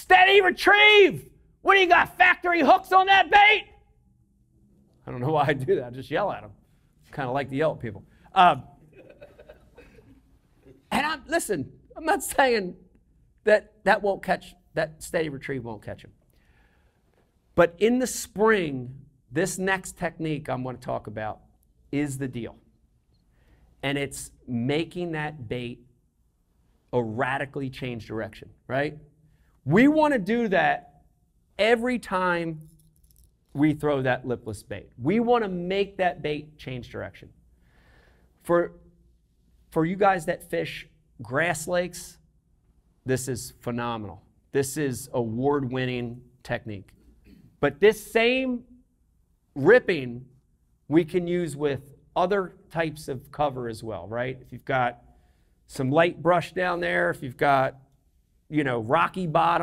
Steady retrieve. What do you got? Factory hooks on that bait? I don't know why I do that. I just yell at them. Kind of like to yell at people. Um, and I'm listen. I'm not saying that that won't catch that steady retrieve won't catch him. But in the spring, this next technique I'm going to talk about is the deal. And it's making that bait a radically change direction, right? We want to do that every time we throw that lipless bait. We want to make that bait change direction. For, for you guys that fish grass lakes, this is phenomenal. This is award winning technique. But this same ripping we can use with other types of cover as well, right? If you've got some light brush down there, if you've got, you know, rocky bottom.